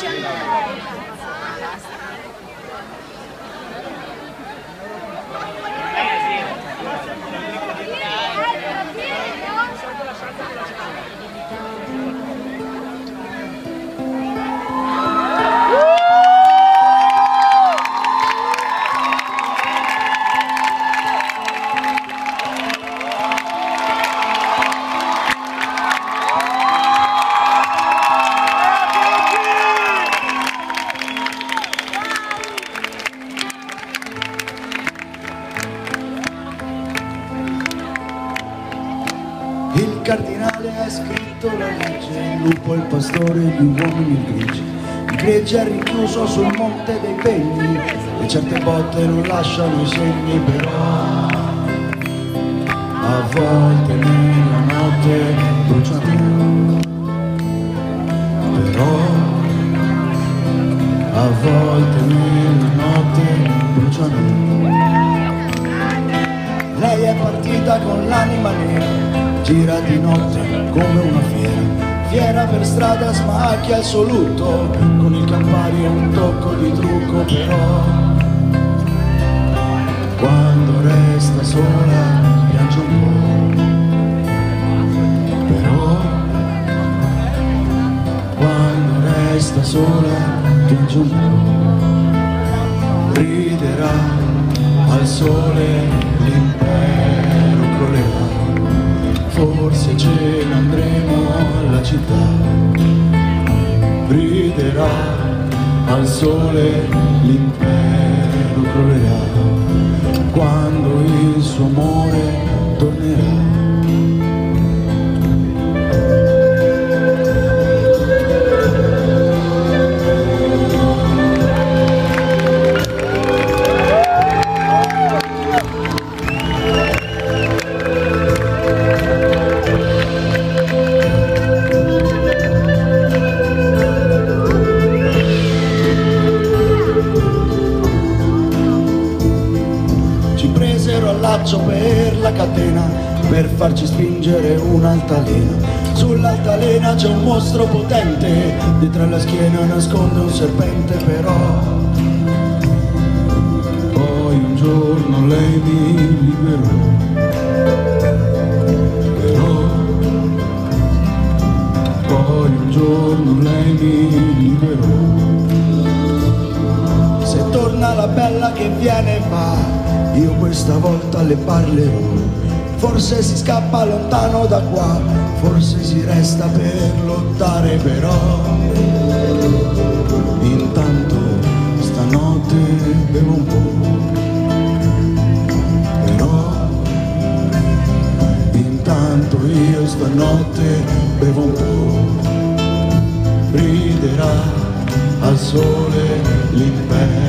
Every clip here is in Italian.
चल Il cardinale ha scritto la legge, il lupo, il pastore, gli uomini grigi. Il gregge è rinchiuso sul monte dei pegni e certe botte non lasciano i segni però. A volte nella notte bruciano, però. A volte nella notte bruciano. Lei è partita con l'anima nera, gira di notte come una fiera. Fiera per strada smacchia il suo lutto, con il campari e un tocco di trucco però. Quando resta sola piange un po', però. Quando resta sola piange un po', riderà al sole l'impero crollerà, forse ce ne andremo alla città, riderà al sole l'impero crollerà, laccio per la catena per farci spingere un'altalena. Sull'altalena c'è un mostro potente, dietro la schiena nasconde un serpente però. Poi un giorno lei mi liberò. Però poi un giorno lei mi liberò. Torna la bella che viene e va, io questa volta le parlerò. Forse si scappa lontano da qua, forse si resta per lottare però. Intanto stanotte bevo un po'. Però intanto io stanotte bevo un po' riderà al sole crollerà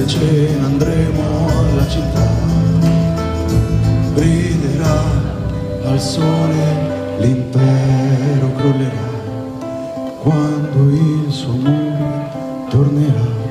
forse ce ne andremo alla città. Riderà al sole l'impero crollerà. Quando il suo amore tornerà